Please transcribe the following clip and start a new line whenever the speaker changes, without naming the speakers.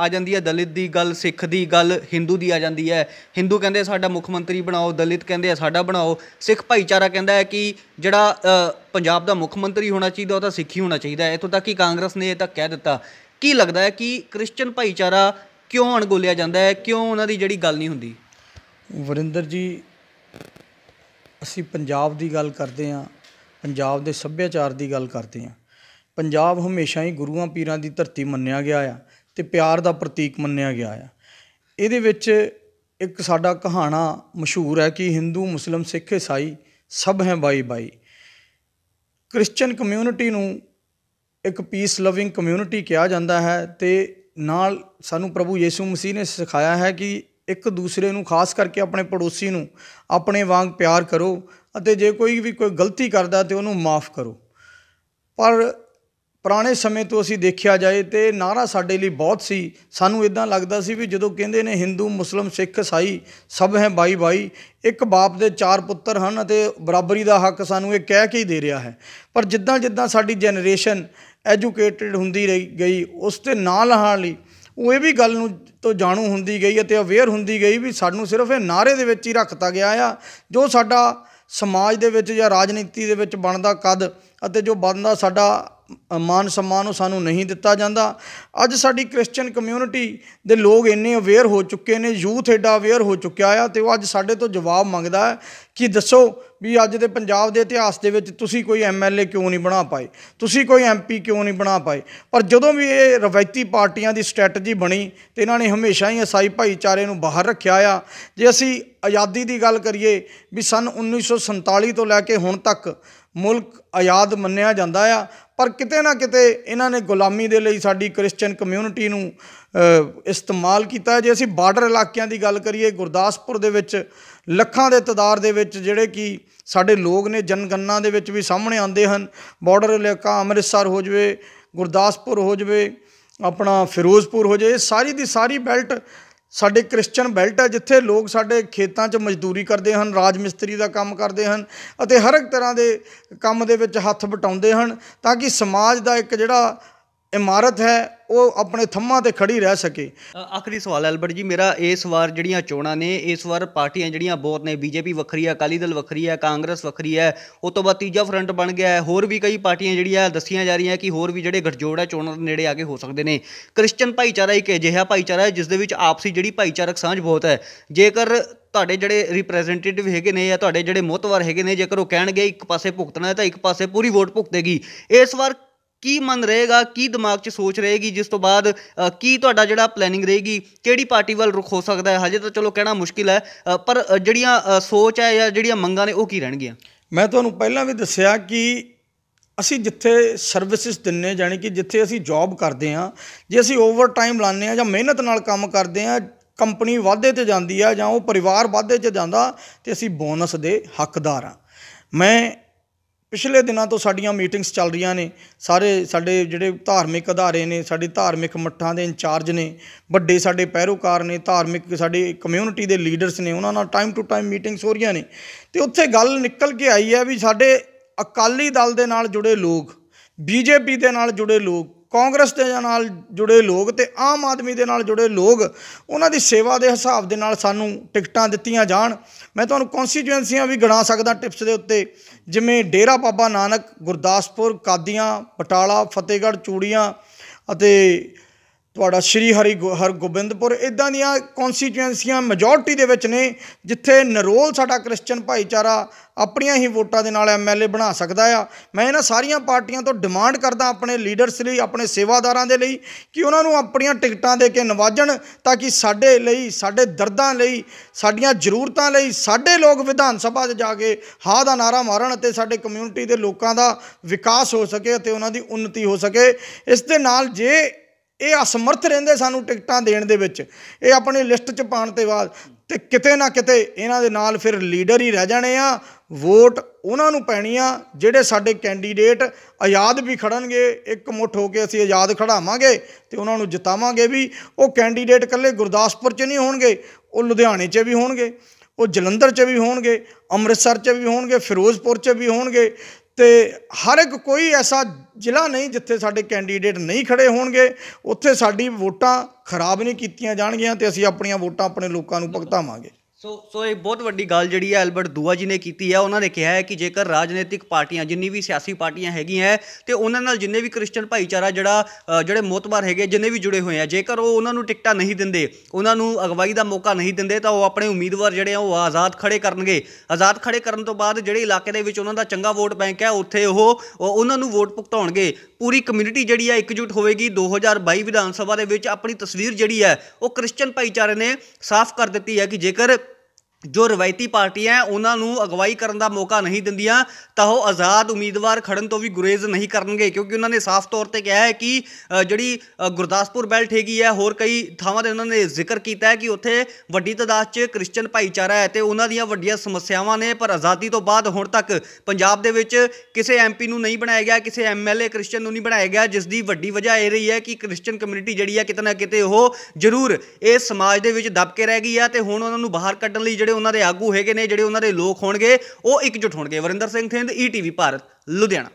ਆ ਜਾਂਦੀ ਹੈ, ਦਲਿਤ ਦੀ ਗੱਲ, ਸਿੱਖ ਦੀ ਗੱਲ, ਹਿੰਦੂ ਦੀ ਆ ਜਾਂਦੀ ਹੈ। ਹਿੰਦੂ ਕਹਿੰਦੇ ਸਾਡਾ ਮੁੱਖ ਮੰਤਰੀ ਬਣਾਓ, ਦਲਿਤ ਕਹਿੰਦੇ ਆ, ਸਾਡਾ ਬਣਾਓ। ਸਿੱਖ ਭਾਈਚਾਰਾ ਕਹਿੰਦਾ ਹੈ ਕਿ ਜਿਹੜਾ ਪੰਜਾਬ ਦਾ ਮੁੱਖ ਮੰਤਰੀ ਹੋਣਾ ਚਾਹੀਦਾ, ਉਹ ਤਾਂ ਸਿੱਖ ਹੀ ਹੋਣਾ ਚਾਹੀਦਾ ਹੈ। ਇੱਥੋਂ ਤੱਕ ਕਿ ਕਾਂਗਰਸ ਨੇ ਇਹ ਤੱਕ ਕਹਿ ਦਿੱਤਾ। ਕੀ ਲੱਗਦਾ ਹੈ ਕਿ ਕ੍ਰਿਸਚੀਅਨ ਭਾਈਚਾਰਾ ਕਿਉਂ ਅਣਗੋਲਿਆ ਜਾਂਦਾ ਹੈ? ਕਿਉਂ ਉਹਨਾਂ ਦੀ ਜਿਹੜੀ ਗੱਲ ਨਹੀਂ ਹੁੰਦੀ?
ਵਰਿੰਦਰ ਜੀ, ਅਸੀਂ ਪੰਜਾਬ ਦੀ ਗੱਲ ਕਰਦੇ ਹਾਂ, ਪੰਜਾਬ ਦੇ ਸੱਭਿਆਚਾਰ ਦੀ ਗੱਲ ਕਰਦੇ ਹਾਂ। ਪੰਜਾਬ ਹਮੇਸ਼ਾ ਹੀ ਗੁਰੂਆਂ, ਪੀਰਾਂ ਦੀ ਧਰਤੀ ਮੰਨਿਆ ਗਿਆ ਆ। ਅਤੇ ਪਿਆਰ ਦਾ ਪ੍ਰਤੀਕ ਮੰਨਿਆ ਗਿਆ ਆ। ਇਹਦੇ ਵਿੱਚ ਇੱਕ ਸਾਡਾ ਕਹਾਣਾ ਮਸ਼ਹੂਰ ਹੈ ਕਿ ਹਿੰਦੂ, ਮੁਸਲਿਮ, ਸਿੱਖ, ਈਸਾਈ ਸਭ ਹੈ ਬਾਈ ਬਾਈ। ਕ੍ਰਿਸਚੀਅਨ ਕਮਿਊਨਿਟੀ ਨੂੰ ਇੱਕ ਪੀਸ ਲਵਿੰਗ ਕਮਿਊਨਿਟੀ ਕਿਹਾ ਜਾਂਦਾ ਹੈ ਤੇ ਨਾਲ ਸਾਨੂੰ ਪ੍ਰਭੂ ਯੀਸ਼ੂ ਮਸੀਹ ਨੇ ਸਿਖਾਇਆ ਹੈ ਕਿ ਇੱਕ ਦੂਸਰੇ ਨੂੰ ਖਾਸ ਕਰਕੇ ਆਪਣੇ ਪੜੋਸੀ ਨੂੰ ਆਪਣੇ ਵਾਂਗ ਪਿਆਰ ਕਰੋ ਅਤੇ ਜੇ ਕੋਈ ਵੀ ਕੋਈ ਗਲਤੀ ਕਰਦਾ ਤੇ ਉਹਨੂੰ ਮਾਫ ਕਰੋ। ਪਰ ਪੁਰਾਣੇ ਸਮੇਂ ਤੋਂ ਅਸੀਂ ਦੇਖਿਆ ਜਾਏ ਤੇ ਨਾਰਾ ਸਾਡੇ ਲਈ ਬਹੁਤ ਸੀ। ਸਾਨੂੰ ਇਦਾਂ ਲੱਗਦਾ ਸੀ ਵੀ ਜਦੋਂ ਕਹਿੰਦੇ ਨੇ ਹਿੰਦੂ, ਮੁਸਲਮ, ਸਿੱਖ ਈਸਾਈ ਸਭ ਹੈ ਬਾਈ ਬਾਈ, ਇੱਕ ਬਾਪ ਦੇ ਚਾਰ ਪੁੱਤਰ ਹਨ ਅਤੇ ਬਰਾਬਰੀ ਦਾ ਹੱਕ ਸਾਨੂੰ ਇਹ ਕਹਿ ਕੇ ਹੀ ਦੇ ਰਿਹਾ ਹੈ। ਪਰ ਜਿੱਦਾਂ ਜਿੱਦਾਂ ਸਾਡੀ ਜਨਰੇਸ਼ਨ ਐਜੂਕੇਟਿਡ ਹੁੰਦੀ ਰਹੀ ਗਈ, ਉਸ ਦੇ ਨਾਲ ਨਾਲ ਹੀ ਉਹ ਇਹ ਵੀ ਗੱਲ ਨੂੰ ਤੋਂ ਜਾਣੂ ਹੁੰਦੀ ਗਈ ਅਤੇ ਅਵੇਅਰ ਹੁੰਦੀ ਗਈ ਵੀ ਸਾਨੂੰ ਸਿਰਫ ਇਹ ਨਾਰੇ ਦੇ ਵਿੱਚ ਹੀ ਰੱਖਤਾ ਗਿਆ ਆ, ਜੋ ਸਾਡਾ ਸਮਾਜ ਦੇ ਵਿੱਚ ਜਾਂ ਰਾਜਨੀਤੀ ਦੇ ਵਿੱਚ ਬਣਦਾ ਕਦ ਅਤੇ ਜੋ ਬਣਦਾ ਸਾਡਾ ਮਾਨ ਸਨਮਾਨ ਉਹ ਸਾਨੂੰ ਨਹੀਂ ਦਿੱਤਾ ਜਾਂਦਾ। ਅੱਜ ਸਾਡੀ ਕ੍ਰਿਸਚੀਅਨ ਕਮਿਊਨਿਟੀ ਦੇ ਲੋਕ ਇੰਨੇ ਅਵੇਅਰ ਹੋ ਚੁੱਕੇ ਨੇ, ਯੂਥ ਐਡਾ ਅਵੇਅਰ ਹੋ ਚੁੱਕਿਆ ਆ ਤੇ ਉਹ ਅੱਜ ਸਾਡੇ ਤੋਂ ਜਵਾਬ ਮੰਗਦਾ ਹੈ ਕਿ ਦੱਸੋ ਵੀ ਅੱਜ ਦੇ ਪੰਜਾਬ ਦੇ ਇਤਿਹਾਸ ਦੇ ਵਿੱਚ ਤੁਸੀਂ ਕੋਈ ਐਮਐਲਏ ਕਿਉਂ ਨਹੀਂ ਬਣਾ ਪਾਏ? ਤੁਸੀਂ ਕੋਈ ਐਮਪੀ ਕਿਉਂ ਨਹੀਂ ਬਣਾ ਪਾਏ? ਪਰ ਜਦੋਂ ਵੀ ਇਹ ਰਵਾਇਤੀ ਪਾਰਟੀਆਂ ਦੀ ਸਟ੍ਰੈਟਜੀ ਬਣੀ ਤੇ ਇਹਨਾਂ ਨੇ ਹਮੇਸ਼ਾ ਹੀ ਈਸਾਈ ਭਾਈਚਾਰੇ ਨੂੰ ਬਾਹਰ ਰੱਖਿਆ ਆ, ਜੇ ਅਸੀਂ ਆਜ਼ਾਦੀ ਦੀ ਗੱਲ ਕਰੀਏ ਵੀ ਸਨ 1947 ਤੋਂ ਲੈ ਕੇ ਹੁਣ ਤੱਕ ਮੁਲਕ ਆਜ਼ਾਦ ਮੰਨਿਆ ਜਾਂਦਾ ਆ, ਪਰ ਕਿਤੇ ਨਾ ਕਿਤੇ ਇਹਨਾਂ ਨੇ ਗੁਲਾਮੀ ਦੇ ਲਈ ਸਾਡੀ ਕ੍ਰਿਸਚੀਅਨ ਕਮਿਊਨਿਟੀ ਨੂੰ ਇਸਤੇਮਾਲ ਕੀਤਾ ਜੇ ਅਸੀਂ ਬਾਰਡਰ ਇਲਾਕਿਆਂ ਦੀ ਗੱਲ ਕਰੀਏ, ਗੁਰਦਾਸਪੁਰ ਦੇ ਵਿੱਚ, ਲੱਖਾਂ ਦੇ ਤਦਾਰ ਦੇ ਵਿੱਚ ਜਿਹੜੇ ਕਿ ਸਾਡੇ ਲੋਕ ਨੇ, ਜਨਗਣਨਾ ਦੇ ਵਿੱਚ ਵੀ ਸਾਹਮਣੇ ਆਉਂਦੇ ਹਨ। ਬਾਰਡਰ ਇਲਾਕਾ ਅੰਮ੍ਰਿਤਸਰ ਹੋ ਜਵੇ, ਗੁਰਦਾਸਪੁਰ ਹੋ ਜਵੇ, ਆਪਣਾ ਫਿਰੋਜ਼ਪੁਰ ਹੋ ਜਾਏ ਇਹ ਸਾਰੀ ਦੀ ਸਾਰੀ ਬੈਲਟ ਸਾਡੇ ਕ੍ਰਿਸਚਨ ਬੈਲਟ ਹੈ, ਜਿੱਥੇ ਲੋਕ ਸਾਡੇ ਖੇਤਾਂ 'ਚ ਮਜ਼ਦੂਰੀ ਕਰਦੇ ਹਨ, ਰਾਜ ਮਿਸਤਰੀ ਦਾ ਕੰਮ ਕਰਦੇ ਹਨ ਅਤੇ ਹਰ ਇੱਕ ਤਰ੍ਹਾਂ ਦੇ ਕੰਮ ਦੇ ਵਿੱਚ ਹੱਥ ਵਟਾਉਂਦੇ ਹਨ ਤਾਂ ਕਿ ਸਮਾਜ ਦਾ ਇੱਕ ਜਿਹੜਾ ਇਮਾਰਤ ਹੈ ਉਹ ਆਪਣੇ ਥੰਮਾਂ ਤੇ ਖੜੀ ਰਹਿ ਸਕੇ।
ਆਖਰੀ ਸਵਾਲ ਹੈ ਐਲਬਰਟ ਜੀ, ਮੇਰਾ ਇਸ ਵਾਰ ਜਿਹੜੀਆਂ ਚੋਣਾਂ ਨੇ, ਇਸ ਵਾਰ ਪਾਰਟੀਆਂ ਜਿਹੜੀਆਂ ਬਹੁਤ ਨੇ, ਬੀਜੇਪੀ ਵੱਖਰੀ ਹੈ, ਅਕਾਲੀ ਦਲ ਵੱਖਰੀ ਹੈ, ਕਾਂਗਰਸ ਵੱਖਰੀ ਹੈ ਉਸ ਤੋਂ ਬਾਅਦ ਤੀਜਾ ਫਰੰਟ ਬਣ ਗਿਆ ਹੈ, ਹੋਰ ਵੀ ਕਈ ਪਾਰਟੀਆਂ ਜਿਹੜੀਆਂ ਦੱਸੀਆਂ ਜਾ ਰਹੀਆਂ ਕਿ ਹੋਰ ਵੀ ਜਿਹੜੇ ਗਠਜੋੜ ਹੈ, ਚੋਣਾਂ ਦੇ ਨੇੜੇ ਆ ਕੇ ਹੋ ਸਕਦੇ ਨੇ। ਕ੍ਰਿਸਚੀਅਨ ਭਾਈਚਾਰਾ ਇੱਕ ਅਜਿਹਾ ਭਾਈਚਾਰਾ ਹੈ, ਜਿਸ ਦੇ ਵਿੱਚ ਆਪਸੀ ਜਿਹੜੀ ਭਾਈਚਾਰਕ ਸਾਂਝ ਬਹੁਤ ਹੈ। ਜੇਕਰ ਤੁਹਾਡੇ ਜਿਹੜੇ ਰਿਪਰੈਜ਼ੈਂਟੇਟਿਵ ਹੈਗੇ ਨੇ ਜਾਂ ਤੁਹਾਡੇ ਜਿਹੜੇ ਮੋਹਤਵਾਰ ਹੈਗੇ ਨੇ, ਜੇਕਰ ਉਹ ਕਹਿਣਗੇ ਇੱਕ ਪਾਸੇ ਭੁਗਤਣਾ ਹੈ, ਤਾਂ ਇੱਕ ਪਾਸੇ ਪੂਰੀ ਵੋਟ ਭੁਗਤੇਗੀ। ਇਸ ਵਾਰ ਕੀ ਮਨ ਰਹੇਗਾ, ਕੀ ਦਿਮਾਗ 'ਚ ਸੋਚ ਰਹੇਗੀ, ਜਿਸ ਤੋਂ ਬਾਅਦ ਕੀ ਤੁਹਾਡਾ ਜਿਹੜਾ ਪਲੈਨਿੰਗ ਰਹੇਗੀ, ਕਿਹੜੀ ਪਾਰਟੀ ਵੱਲ ਰੁਖ ਹੋ ਸਕਦਾ ਹੈ? ਹਜੇ ਤਾਂ ਚਲੋ ਕਹਿਣਾ ਮੁਸ਼ਕਿਲ ਹੈ ਪਰ ਜਿਹੜੀਆਂ ਸੋਚ ਹੈ ਜਾਂ ਜਿਹੜੀਆਂ ਮੰਗਾਂ ਨੇ ਉਹ ਕੀ ਰਹਿਣਗੀਆਂ?
ਮੈਂ ਤੁਹਾਨੂੰ ਪਹਿਲਾਂ ਵੀ ਦੱਸਿਆ ਕਿ ਅਸੀਂ ਜਿੱਥੇ ਸਰਵਿਸਿਜ਼ ਦਿੰਨੇ ਜਾਣੀ ਕਿ ਜਿੱਥੇ ਅਸੀਂ ਜੌਬ ਕਰਦੇ ਹਾਂ, ਜੇ ਅਸੀਂ ਓਵਰ ਟਾਈਮ ਲਾਉਂਦੇ ਹਾਂ ਜਾਂ ਮਿਹਨਤ ਨਾਲ ਕੰਮ ਕਰਦੇ ਹਾਂ ਕੰਪਨੀ ਵਾਧੇ ਤੇ ਜਾਂਦੀ ਆ ਜਾਂ ਉਹ ਪਰਿਵਾਰ ਵਾਧੇ 'ਚ ਜਾਂਦਾ, ਤੇ ਅਸੀਂ ਬੋਨਸ ਦੇ ਹੱਕਦਾਰ ਹਾਂ। ਮੈਂ ਪਿਛਲੇ ਦਿਨਾਂ ਤੋਂ ਸਾਡੀਆਂ ਮੀਟਿੰਗਸ ਚੱਲ ਰਹੀਆਂ ਨੇ। ਸਾਰੇ ਸਾਡੇ ਜਿਹੜੇ ਧਾਰਮਿਕ ਅਦਾਰੇ ਨੇ, ਸਾਡੇ ਧਾਰਮਿਕ ਮੱਠਾਂ ਦੇ ਇੰਚਾਰਜ ਨੇ, ਵੱਡੇ ਸਾਡੇ ਪੈਰੋਕਾਰ ਨੇ, ਧਾਰਮਿਕ ਸਾਡੇ ਕਮਿਊਨਿਟੀ ਦੇ ਲੀਡਰਸ ਨੇ, ਉਹਨਾਂ ਨਾਲ ਟਾਈਮ ਟੂ ਟਾਈਮ ਮੀਟਿੰਗਸ ਹੋ ਰਹੀਆਂ ਨੇ। ਤੇ ਉੱਥੇ ਗੱਲ ਨਿਕਲ ਕੇ ਆਈ ਹੈ ਵੀ ਸਾਡੇ ਅਕਾਲੀ ਦਲ ਦੇ ਨਾਲ ਜੁੜੇ ਲੋਕ, ਬੀਜੇਪੀ ਦੇ ਨਾਲ ਜੁੜੇ ਲੋਕ ਕਾਂਗਰਸ ਦੇ ਨਾਲ ਜੁੜੇ ਲੋਕ ਤੇ ਆਮ ਆਦਮੀ ਦੇ ਨਾਲ ਜੁੜੇ ਲੋਕ, ਉਹਨਾਂ ਦੀ ਸੇਵਾ ਦੇ ਹਿਸਾਬ ਦੇ ਨਾਲ ਸਾਨੂੰ ਟਿਕਟਾਂ ਦਿੱਤੀਆਂ ਜਾਣ। ਮੈਂ ਤੁਹਾਨੂੰ ਕਨਸਟੀਚੁਐਂਸੀਆਂ ਵੀ ਗਣਾ ਸਕਦਾ ਟਿਪਸ ਦੇ ਉੱਤੇ। ਜਿਵੇਂ ਡੇਰਾ ਬਾਬਾ ਨਾਨਕ, ਗੁਰਦਾਸਪੁਰ, ਕਾਦੀਆਂ, ਬਟਾਲਾ, ਫਤਿਹਗੜ੍ਹ, ਚੂੜੀਆਂ ਅਤੇ ਤੁਹਾਡਾ ਸ਼੍ਰੀ ਹਰੀ ਗੋ- ਹਰਗੋਬਿੰਦਪੁਰ ਇਦਾਂ ਦੀਆਂ ਕਨਸਟੀਚੁਐਂਸੀਆਂ ਮੈਜੋਰਟੀ ਦੇ ਵਿੱਚ ਨੇ, ਜਿੱਥੇ ਨਰੋਲ ਸਾਡਾ ਕ੍ਰਿਸਚਨ ਭਾਈਚਾਰਾ ਆਪਣੀਆਂ ਹੀ ਵੋਟਾਂ ਦੇ ਨਾਲ ਐਮਐਲਏ ਬਣਾ ਸਕਦਾ ਆ। ਮੈਂ ਇਹਨਾਂ ਸਾਰੀਆਂ ਪਾਰਟੀਆਂ ਤੋਂ ਡਿਮਾਂਡ ਕਰਦਾ ਆਪਣੇ ਲੀਡਰਸ ਲਈ, ਆਪਣੇ ਸੇਵਾਦਾਰਾਂ ਦੇ ਲਈ, ਕਿ ਉਹਨਾਂ ਨੂੰ ਆਪਣੀਆਂ ਟਿਕਟਾਂ ਦੇ ਕੇ ਨਵਾਜਣ, ਤਾਂ ਕਿ ਸਾਡੇ ਲਈ, ਸਾਡੇ ਦਰਦਾਂ ਲਈ, ਸਾਡੀਆਂ ਜ਼ਰੂਰਤਾਂ ਲਈ, ਸਾਡੇ ਲੋਕ ਵਿਧਾਨ ਸਭਾ 'ਚ ਜਾ ਕੇ ਹਾਂ ਦਾ ਨਾਰਾ ਮਾਰਨ ਅਤੇ ਸਾਡੇ ਕਮਿਊਨਿਟੀ ਦੇ ਲੋਕਾਂ ਦਾ ਵਿਕਾਸ ਹੋ ਸਕੇ ਅਤੇ ਉਹਨਾਂ ਦੀ ਉન્નਤੀ ਹੋ ਸਕੇ। ਇਸ ਦੇ ਨਾਲ ਜੇ ਇਹ ਅਸਮਰਥ ਰਹਿੰਦੇ ਸਾਨੂੰ ਟਿਕਟਾਂ ਦੇਣ ਦੇ ਵਿੱਚ। ਇਹ ਆਪਣੀ ਲਿਸਟ 'ਚ ਪਾਉਣ ਤੇ ਬਾਅਦ ਤੇ ਕਿਤੇ ਨਾ ਕਿਤੇ ਇਹਨਾਂ ਦੇ ਨਾਲ ਫਿਰ ਲੀਡਰ ਹੀ ਰਹਿ ਜਾਣੇ ਆ, ਵੋਟ ਉਹਨਾਂ ਨੂੰ ਪੈਣੀ ਆ, ਜਿਹੜੇ ਸਾਡੇ ਕੈਂਡੀਡੇਟ ਆਜ਼ਾਦ ਵੀ ਖੜਨਗੇ, ਇੱਕ ਮੁੱਠ ਹੋ ਕੇ ਅਸੀਂ ਆਜ਼ਾਦ ਖੜਾਵਾਂਗੇ ਤੇ ਉਹਨਾਂ ਨੂੰ ਜਿਤਾਵਾਂਗੇ ਵੀ। ਉਹ ਕੈਂਡੀਡੇਟ ਇਕੱਲੇ ਗੁਰਦਾਸਪੁਰ 'ਚ ਨਹੀਂ ਹੋਣਗੇ, ਉਹ ਲੁਧਿਆਣੇ 'ਚ ਵੀ ਹੋਣਗੇ, ਉਹ ਜਲੰਧਰ 'ਚ ਵੀ ਹੋਣਗੇ, ਅੰਮ੍ਰਿਤਸਰ 'ਚ ਵੀ ਹੋਣਗੇ, ਫਿਰੋਜ਼ਪੁਰ 'ਚ ਵੀ ਹੋਣਗੇ। ਤੇ ਹਰ ਇੱਕ ਕੋਈ ਐਸਾ ਜ਼ਿਲ੍ਹਾ ਨਹੀਂ ਜਿੱਥੇ ਸਾਡੇ ਕੈਂਡੀਡੇਟ ਨਹੀਂ ਖੜੇ ਹੋਣਗੇ। ਉੱਥੇ ਸਾਡੀ ਵੋਟਾਂ ਖਰਾਬ ਨਹੀਂ ਕੀਤੀਆਂ ਜਾਣਗੀਆਂ ਤੇ ਅਸੀਂ ਆਪਣੀਆਂ ਵੋਟਾਂ ਆਪਣੇ ਲੋਕਾਂ ਨੂੰ ਭੁਗਤਾਵਾਂਗੇ।
ਸੋ ਸੋ ਇਹ ਬਹੁਤ ਵੱਡੀ ਗੱਲ ਜਿਹੜੀ ਹੈ ਐਲਬਰਟ ਦੂਆ ਜੀ ਨੇ ਕੀਤੀ ਹੈ। ਉਹਨਾਂ ਨੇ ਕਿਹਾ ਹੈ ਕਿ ਜੇਕਰ ਰਾਜਨੀਤਿਕ ਪਾਰਟੀਆਂ, ਜਿੰਨੀ ਵੀ ਸਿਆਸੀ ਪਾਰਟੀਆਂ ਹੈਗੀਆਂ ਹੈ, ਤੇ ਉਹਨਾਂ ਨਾਲ ਜਿੰਨੇ ਵੀ ਕ੍ਰਿਸਚੀਅਨ ਭਾਈਚਾਰਾ ਜਿਹੜਾ ਜਿਹੜੇ ਮੋਤਬਾਰ ਹੈਗੇ ਜਿੰਨੇ ਵੀ ਜੁੜੇ ਹੋਏ ਆ, ਜੇਕਰ ਉਹ ਉਹਨਾਂ ਨੂੰ ਟਿਕਟਾਂ ਨਹੀਂ ਦਿੰਦੇ, ਉਹਨਾਂ ਨੂੰ ਅਗਵਾਈ ਦਾ ਮੌਕਾ ਨਹੀਂ ਦਿੰਦੇ, ਤਾਂ ਉਹ ਆਪਣੇ ਉਮੀਦਵਾਰ ਜਿਹੜੇ ਆ, ਉਹ ਆਜ਼ਾਦ ਖੜੇ ਕਰਨਗੇ। ਆਜ਼ਾਦ ਖੜੇ ਕਰਨ ਤੋਂ ਬਾਅਦ ਜਿਹੜੇ ਇਲਾਕੇ ਦੇ ਵਿੱਚ ਉਹਨਾਂ ਦਾ ਚੰਗਾ ਵੋਟ ਬੈਂਕ ਹੈ, ਉੱਥੇ ਉਹ- ਉਹਨਾਂ ਨੂੰ ਵੋਟ ਭੁਗਤਾਉਣਗੇ। ਪੂਰੀ ਕਮਿਊਨਿਟੀ ਜਿਹੜੀ ਹੈ ਇਕਜੁੱਟ ਹੋਵੇਗੀ। 2022 ਵਿਧਾਨ ਸਭਾ ਦੇ ਵਿੱਚ ਆਪਣੀ ਤਸਵੀਰ ਜਿਹੜੀ ਹੈ, ਉਹ ਕ੍ਰਿਸਚੀਅਨ ਭਾਈਚਾਰੇ ਨੇ ਸਾਫ਼ ਕਰ ਦਿੱਤੀ ਹੈ ਕਿ ਜੇਕਰ ਜੋ ਰਵਾਇਤੀ ਪਾਰਟੀਆਂ ਉਹਨਾਂ ਨੂੰ ਅਗਵਾਈ ਕਰਨ ਦਾ ਮੌਕਾ ਨਹੀਂ ਦਿੰਦੀਆਂ, ਤਾਂ ਉਹ ਆਜ਼ਾਦ ਉਮੀਦਵਾਰ ਖੜਨ ਤੋਂ ਵੀ ਗੁਰੇਜ਼ ਨਹੀਂ ਕਰਨਗੇ, ਕਿਉਂਕਿ ਉਹਨਾਂ ਨੇ ਸਾਫ਼ ਤੌਰ ਤੇ ਕਿਹਾ ਹੈ ਕਿ ਜਿਹੜੀ ਗੁਰਦਾਸਪੁਰ ਬੈਲਟ ਹੈਗੀ ਹੈ, ਹੋਰ ਕਈ ਥਾਵਾਂ ਦੇ ਉਹਨਾਂ ਨੇ ਜ਼ਿਕਰ ਕੀਤਾ ਹੈ ਕਿ ਉੱਥੇ ਵੱਡੀ ਤਾਦਾਦ 'ਚ ਕ੍ਰਿਸਚੀਅਨ ਭਾਈਚਾਰਾ ਹੈ ਤੇ ਉਹਨਾਂ ਦੀਆਂ ਵੱਡੀਆਂ ਸਮੱਸਿਆਵਾਂ ਨੇ, ਪਰ ਆਜ਼ਾਦੀ ਤੋਂ ਬਾਅਦ ਹੁਣ ਤੱਕ ਪੰਜਾਬ ਦੇ ਵਿੱਚ ਕਿਸੇ ਐਮਪੀ ਨੂੰ ਨਹੀਂ ਬਣਾਇਆ ਗਿਆ, ਕਿਸੇ ਐਮਐਲਏ ਕ੍ਰਿਸਚੀਅਨ ਨੂੰ ਨਹੀਂ ਬਣਾਇਆ ਗਿਆ, ਜਿਸ ਦੀ ਵੱਡੀ ਵਜ੍ਹਾ ਇਹ ਰਹੀ ਹੈ ਕਿ ਕ੍ਰਿਸਚੀਅਨ ਕਮਿਊਨਿਟੀ ਜਿਹੜੀ ਹੈ, ਕਿਤੇ ਨਾ ਕਿਤੇ ਉਹ ਜ਼ਰੂਰ ਇਹ ਸਮਾਜ ਦੇ ਵਿੱਚ ਦਬ ਕੇ ਰਹਿ ਗਈ ਹੈ ਤੇ ਹੁਣ ਉਹਨਾਂ ਨੂੰ ਬਾਹਰ ਕੱਢਣ ਲਈ ਜਿਹੜੇ ਉਹਨਾਂ ਦੇ ਆਗੂ ਹੈਗੇ ਨੇ, ਜਿਹੜੇ ਉਹਨਾਂ ਦੇ ਲੋਕ ਹੋਣਗੇ, ਉਹ ਇਕਜੁੱਟ ਹੋਣਗੇ। ਵਰਿੰਦਰ ਸਿੰਘ ਥਿੰਦ ਈਟੀਵੀ ਭਾਰਤ, ਲੁਧਿਆਣਾ।